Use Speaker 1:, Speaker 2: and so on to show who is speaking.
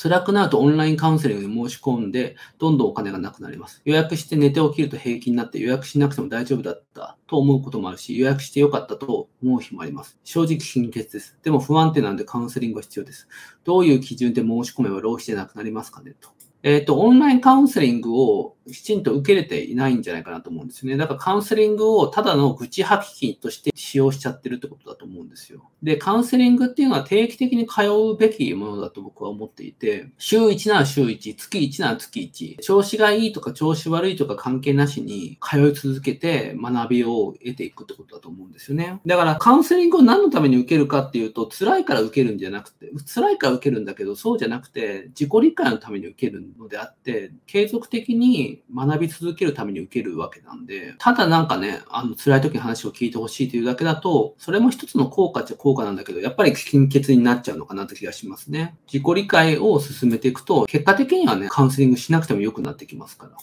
Speaker 1: 辛くなるとオンラインカウンセリングに申し込んで、どんどんお金がなくなります。予約して寝て起きると平気になって予約しなくても大丈夫だったと思うこともあるし、予約してよかったと思う日もあります。正直貧血です。でも不安定なんでカウンセリングが必要です。どういう基準で申し込めば浪費でなくなりますかねと。えっ、と、オンラインカウンセリングをきちんと受けれていないんじゃないかなと思うんですよね。だからカウンセリングをただの愚痴吐き機として使用しちゃってるってことだと思うんですよ。で、カウンセリングっていうのは定期的に通うべきものだと僕は思っていて、週1なら週1、月1なら月1、調子がいいとか調子悪いとか関係なしに通い続けて学びを得ていくってことだと思うんですよね。だからカウンセリングを何のために受けるかっていうと、辛いから受けるんじゃなくて、辛いから受けるんだけど、そうじゃなくて、自己理解のために受けるのであって、継続的に学び続けるために受けるわけなんで、ただなんかね、あの辛い時に話を聞いてほしいというだけだと、それも一つの効果っちゃ効果なんだけど、やっぱり貧血になっちゃうのかなって気がしますね。自己理解を進めていくと、結果的にはね、カウンセリングしなくても良くなってきますから。